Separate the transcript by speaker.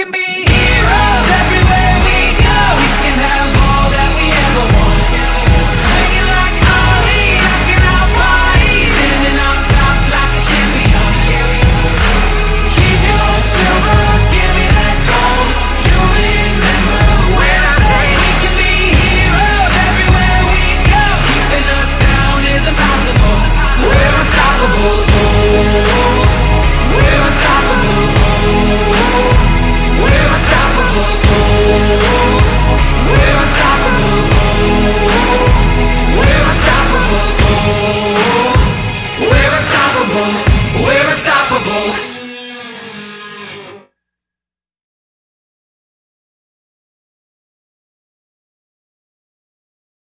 Speaker 1: can be heroes